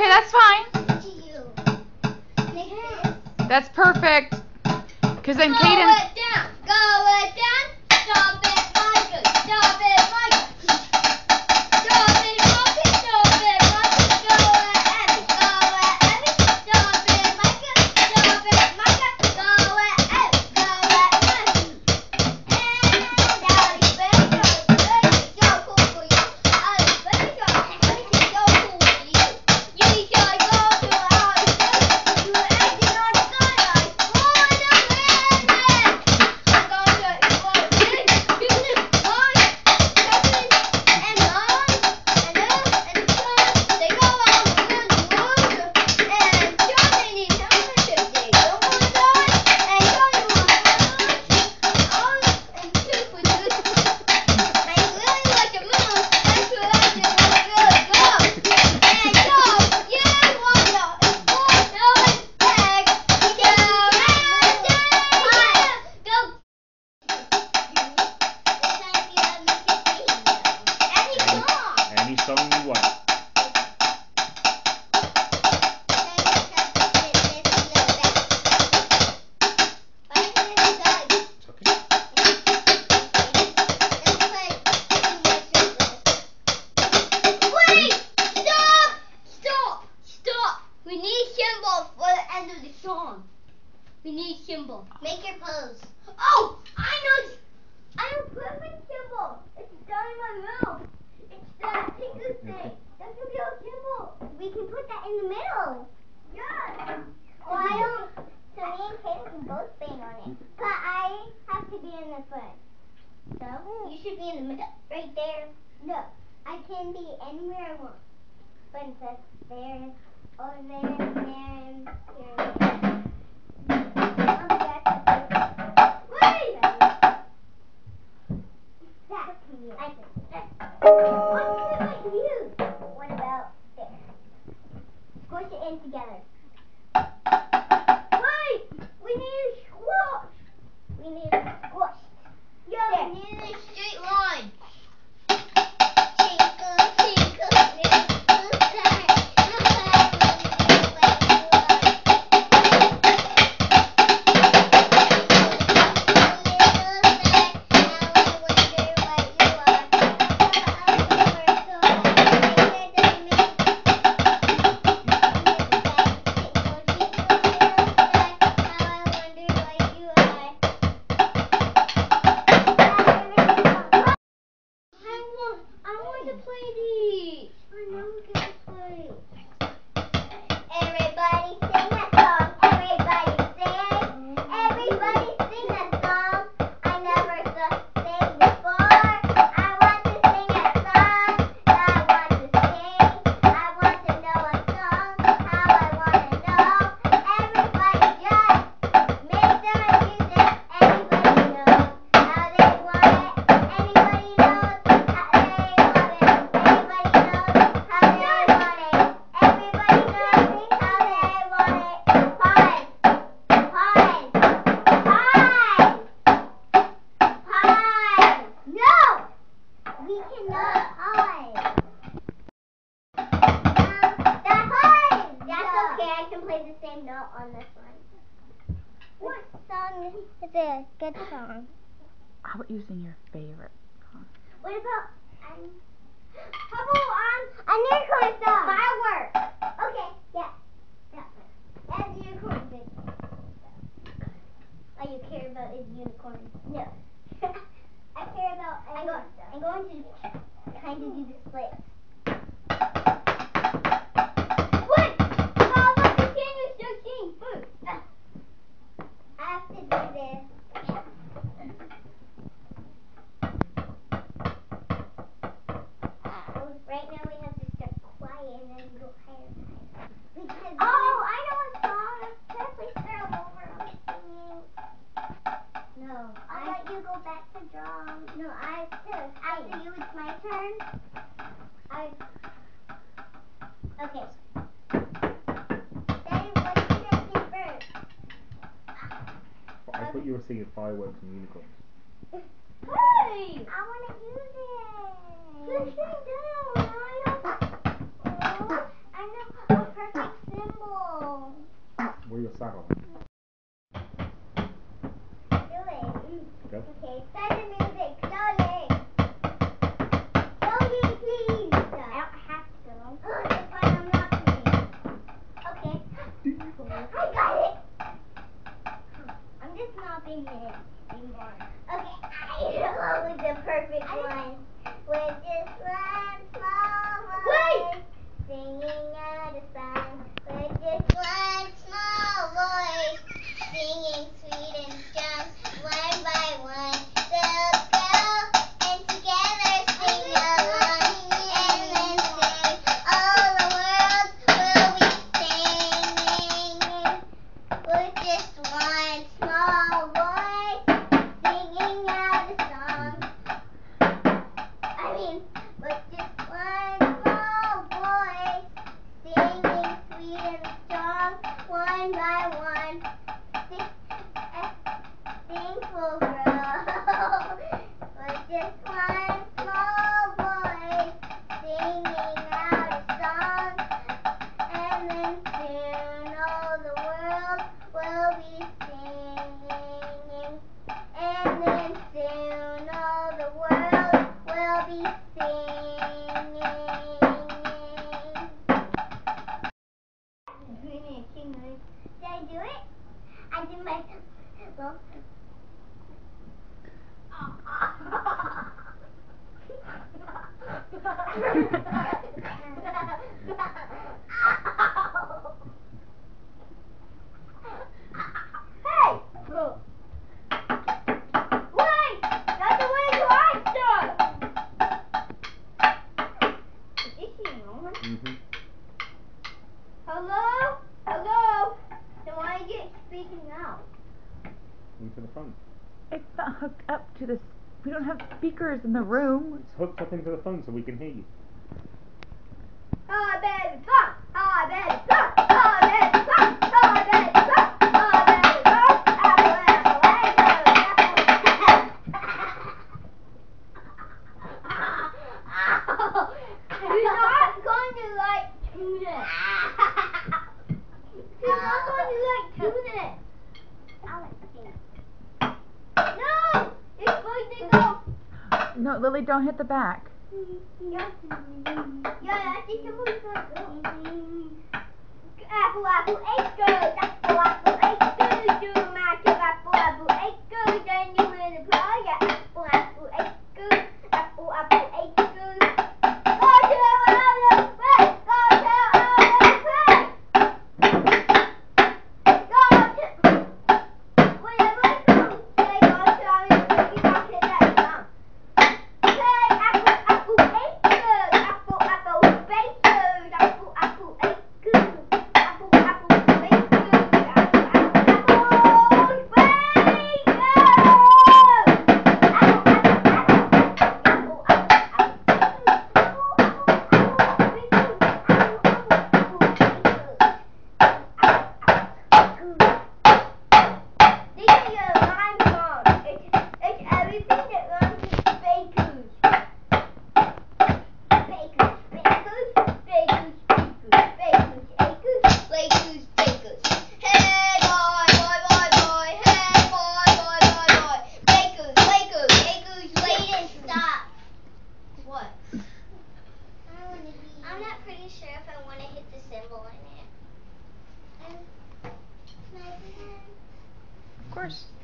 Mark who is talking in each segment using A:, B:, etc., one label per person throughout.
A: Okay,
B: that's fine. That's perfect. Because then Caden... anywhere I want. Princess, there, over there, and there, and here, and there. Squish it in together. A good song?
C: How about using your favorite song?
B: What about... Um, how about um, a new song? No, I took. After you, it's my turn. I. Okay. Daddy, what did you guys first?
A: Well, I thought you were singing fireworks and unicorns.
B: hey! I want to use it. Push Just down. I know. Oh, I know a perfect symbol.
A: Where your saddle?
B: sing it. Okay, the perfect one? With one singing bye. in the
A: front.
C: It's not hooked up to the. We don't have speakers in the room.
A: It's hooked up into the phone so we can hear you.
B: No,
C: Lily, don't hit the back.
B: Apple, apple. Apple, apple. Do apple, apple. Then you win prize.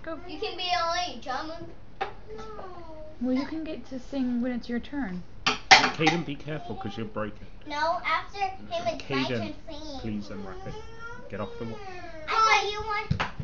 B: go. You can be only drumming. No.
C: Well, you can get to sing when it's your turn.
A: Caden, be careful because you'll break it.
B: No, after him, it's my turn singing.
A: Please unwrap it. Get off the wall.
B: I thought you want.